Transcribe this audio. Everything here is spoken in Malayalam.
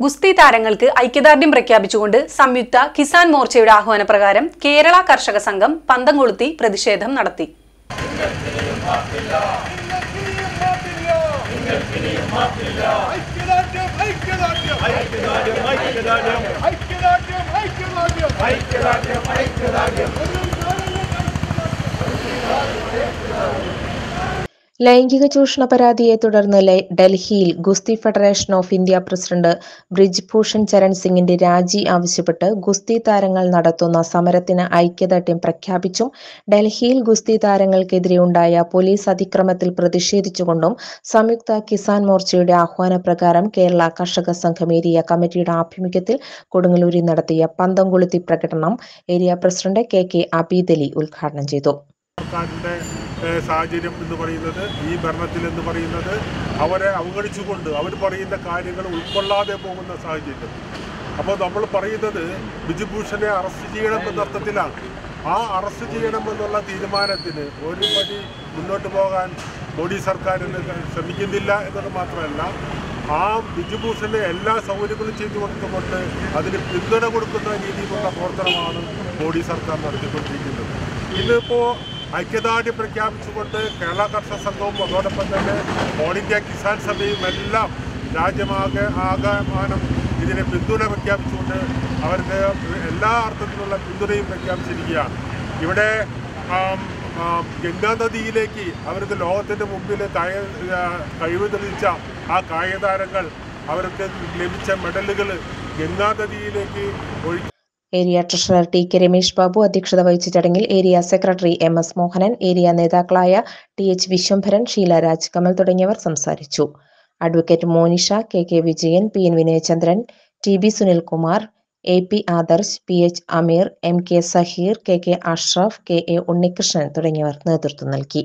ഗുസ്തി താരങ്ങൾക്ക് ഐക്യദാർഢ്യം പ്രഖ്യാപിച്ചുകൊണ്ട് സംയുക്ത കിസാൻ മോർച്ചയുടെ ആഹ്വാനപ്രകാരം കേരള കർഷക സംഘം പന്തം കൊളുത്തി പ്രതിഷേധം നടത്തി. ഐക്യദാർഢ്യം ഐക്യദാർഢ്യം ഐക്യദാർഢ്യം ഐക്യദാർഢ്യം ഐക്യദാർഢ്യം ഐക്യദാർഢ്യം ഐക്യദാർഢ്യം ലൈംഗിക ചൂഷണ പരാതിയെ തുടർന്ന് ഡൽഹിയിൽ ഗുസ്തി federation of India president Brij Bhushan Charan സിംഗിന്റെ രാജി ആവശ്യപ്പെട്ട് ഗുസ്തി താരങ്ങൾ നടത്തുന്ന സമരത്തിന് ഐക്യദാർഢ്യം പ്രഖ്യാപിച്ചും ഡൽഹിയിൽ ഗുസ്തി താരങ്ങൾക്കെതിരെ ഉണ്ടായ പോലീസ് അതിക്രമത്തിൽ പ്രതിഷേധിച്ചുകൊണ്ടും സംയുക്ത കിസാൻ മോർച്ചയുടെ ആഹ്വാനപ്രകാരം കേരള കർഷക സംഘം ഏരിയ കമ്മിറ്റിയുടെ ആഭിമുഖ്യത്തിൽ കൊടുങ്ങല്ലൂരിൽ നടത്തിയ പന്തംകൊളുത്തി പ്രകടനം area president K K Abidali ഉദ്ഘാടനം ചെയ്തു. സാഹചര്യം എന്ന് പറയുന്നത് ഈ ഭരണത്തിൽ എന്ന് പറയുന്നത് അവരെ അവഗണിച്ചുകൊണ്ട് അവർ പറയുന്ന കാര്യങ്ങൾ ഉൾക്കൊള്ളാതെ പോകുന്ന സാഹചര്യം. അപ്പോൾ നമ്മൾ പറയുന്നത് ബിജുഭൂഷണെ അറസ്റ്റ് ചെയ്യണം എന്ന അർത്ഥത്തിലാണ്. ആ അറസ്റ്റ് ചെയ്യണമെന്നുള്ള തീരുമാനത്തിന് ഒരു പടി മുന്നോട്ട് പോകാൻ മോഡി സർക്കാരിന് ശ്രമിക്കുന്നില്ല എന്നത് മാത്രമല്ല ആ ബിജുഭൂഷന് എല്ലാ സൗകര്യങ്ങളും ചെയ്തു കൊടുത്തുകൊണ്ട് അതിന് പിന്തുണ കൊടുക്കുന്ന രീതിയിലുള്ള പ്രവർത്തനമാണ് മോഡി സർക്കാർ നടത്തിക്കൊണ്ടിരിക്കുന്നത്. ഇന്നിപ്പോൾ ഐക്യദാർഢ്യം പ്രഖ്യാപിച്ചുകൊണ്ട് കേരള കർഷക സംഘവും അതോടൊപ്പം തന്നെ ഓൾ ഇന്ത്യ കിസാൻ സഭയും എല്ലാം രാജ്യമാകെ ആകമാനം ഇതിനെ പിന്തുണ പ്രഖ്യാപിച്ചുകൊണ്ട് അവർക്ക് എല്ലാ അർത്ഥത്തിലുള്ള പിന്തുണയും പ്രഖ്യാപിച്ചിരിക്കുകയാണ്. ഇവിടെ ഗംഗാ നദിയിലേക്ക് അവർക്ക് ലോകത്തിന്റെ മുമ്പിൽ കായ കഴിവ് തെളിയിച്ച ആ കായതാരങ്ങൾ അവർക്ക് ലഭിച്ച മെഡലുകൾ ഗംഗാ നദിയിലേക്ക് ഒഴുക്കി area treasurer T K Ramesh Babu അധ്യക്ഷത വഹിച്ച ചടങ്ങിൽ area secretary M S Mohanan area നേതാക്കളായ ടി എച്ച് വിശ്വംഭരൻ ഷീല രാജ് കമൽ തുടങ്ങിയവർ സംസാരിച്ചു. Advocate Monisha K K Vijayan P N Vinayachandran T B Sunilkumar A P Adarsh P H Ameer M K Saheer K K Ashraf K A Unnikrishnan തുടങ്ങിയവർ നേതൃത്വം നൽകി.